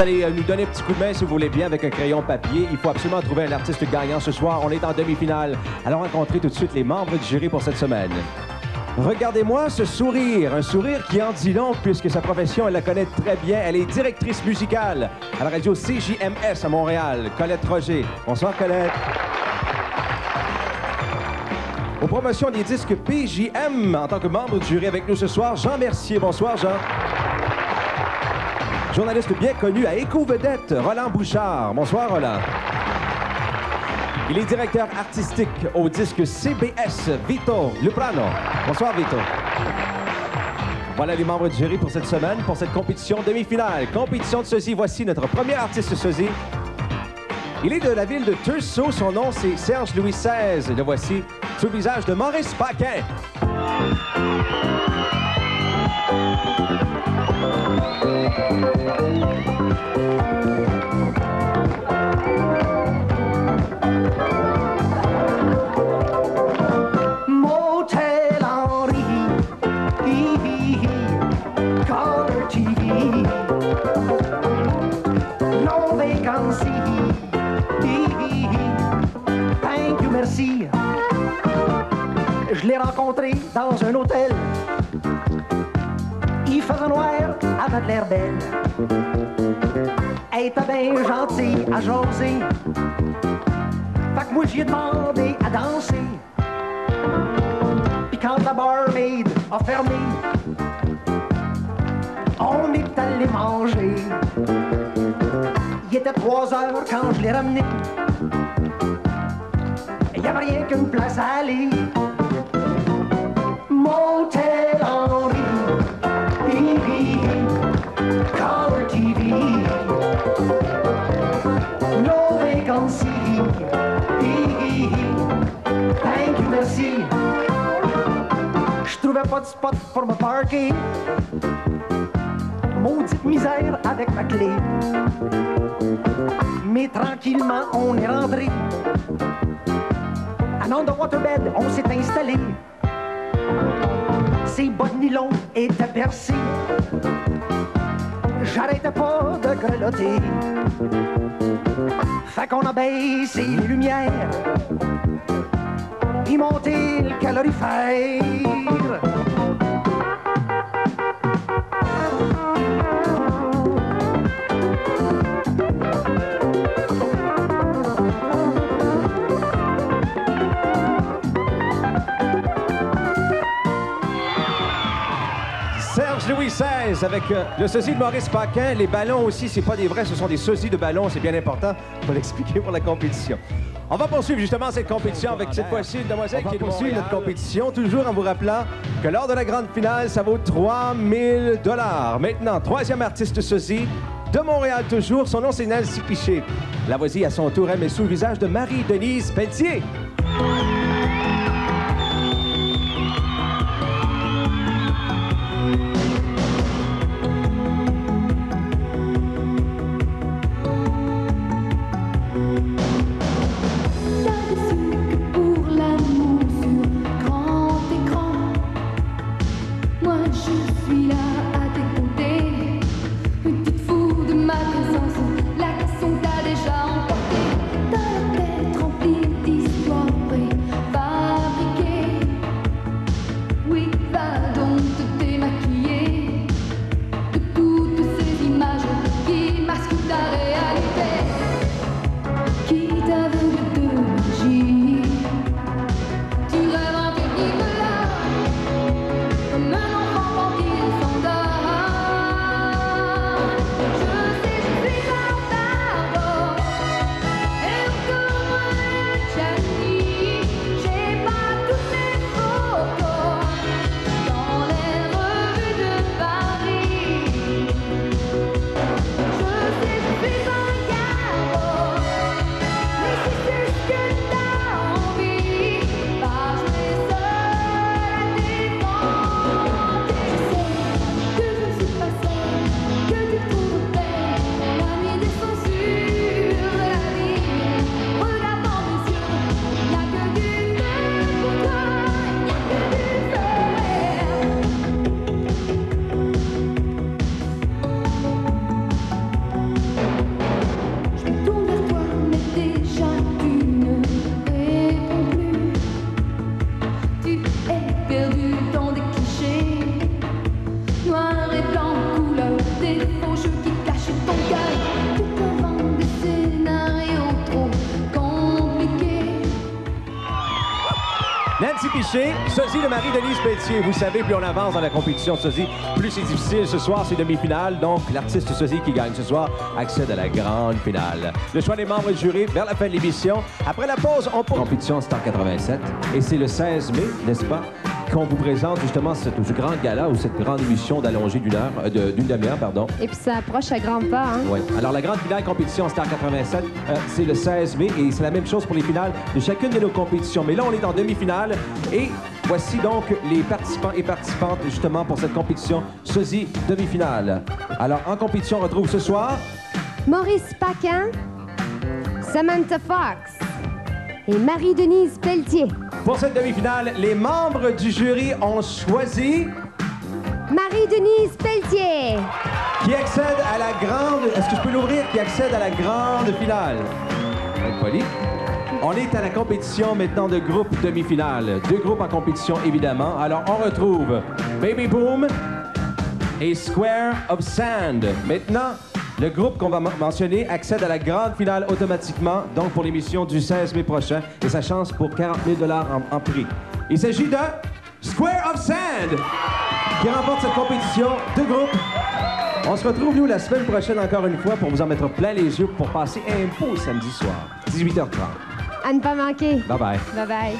Vous allez euh, nous donner un petit coup de main si vous voulez bien avec un crayon papier. Il faut absolument trouver un artiste gagnant ce soir. On est en demi-finale. Allons rencontrer tout de suite les membres du jury pour cette semaine. Regardez-moi ce sourire, un sourire qui en dit long puisque sa profession, elle la connaît très bien. Elle est directrice musicale à la radio CJMS à Montréal. Colette Roger. Bonsoir Colette. Aux promotions des disques PJM, en tant que membre du jury avec nous ce soir, Jean Mercier. Bonsoir Jean. Journaliste bien connu à Éco-Vedette, Roland Bouchard. Bonsoir Roland. Il est directeur artistique au disque CBS, Vito Luprano. Bonsoir Vito. Voilà les membres du jury pour cette semaine, pour cette compétition demi-finale. Compétition de sosie, voici notre premier artiste sosie. Il est de la ville de Tursault, son nom c'est Serge Louis XVI. Le voici, sous le visage de Maurice Paquin. Je l'ai rencontré dans un hôtel. Il faisait noir, avait l'air belle. Elle était bien gentille à jaser. Fait que moi, j'y ai demandé à danser. Puis quand la barmaid a fermé, on est allé manger. Il était trois heures quand je l'ai ramené. N'y avait rien qu'une place à aller. Motel hi, hi. Color TV, no vacancy, hi. thank you, merci. Je trouvais pas de spot pour me parker. Maudite misère avec ma clé. Mais tranquillement, on est rentré. À Underwaterbed, on s'est installé. Ses bottes nylon étaient percées. J'arrêtais pas de grelotter. Fait qu'on a les lumières et monté le calorifère? Serge Louis XVI avec euh, le sosie de Maurice Paquin. Les ballons aussi, c'est pas des vrais, ce sont des sosies de ballons. C'est bien important pour l'expliquer pour la compétition. On va poursuivre justement cette compétition avec cette fois-ci une demoiselle On va qui Montréal. notre compétition, toujours en vous rappelant que lors de la grande finale, ça vaut 3000 dollars. Maintenant, troisième artiste sosie de Montréal toujours. Son nom, c'est Nancy Piché. La voici à son tour, elle met sous le visage de Marie-Denise Pelletier. Je suis là Noir et blanc, couleur des faux jeux qui cachent ton cœur. Tout avant scénarios trop. Nancy Piché, sosie de Marie-Denise Vous savez, plus on avance dans la compétition de sosie, plus c'est difficile. Ce soir, c'est demi-finale. Donc, l'artiste sosie qui gagne ce soir accède à la grande finale. Le choix des membres du jury vers la fin de l'émission. Après la pause, on peut... Compétition Star 87. Et c'est le 16 mai, n'est-ce pas? Qu'on vous présente justement ce, ce grand gala ou cette grande émission d'allongée d'une heure, euh, de- d'une demi-heure, pardon. Et puis ça approche à grands pas, hein? Oui. Alors, la grande finale compétition Star 87, euh, c'est le 16 mai et c'est la même chose pour les finales de chacune de nos compétitions. Mais là, on est en demi-finale et voici donc les participants et participantes justement pour cette compétition Sosie demi-finale. Alors, en compétition, on retrouve ce soir Maurice Paquin, Samantha Fox et Marie-Denise Pelletier. Pour cette demi-finale, les membres du jury ont choisi Marie-Denise Pelletier. qui accède à la grande. Est-ce que je peux l'ouvrir? Qui accède à la grande finale. On poli. Est à la compétition maintenant de groupe demi-finale. Deux groupes en compétition, évidemment. Alors, on retrouve Baby Boom et Square of Sand. Maintenant, le groupe qu'on va men- mentionner accède à la grande finale automatiquement, donc pour l'émission du 16 mai prochain, et sa chance pour 40 000 en, en prix. Il s'agit de Square of Sand qui remporte cette compétition. Deux groupes. On se retrouve, nous, la semaine prochaine, encore une fois, pour vous en mettre plein les yeux pour passer un beau samedi soir, 18h30. À ne pas manquer. Bye bye. Bye bye.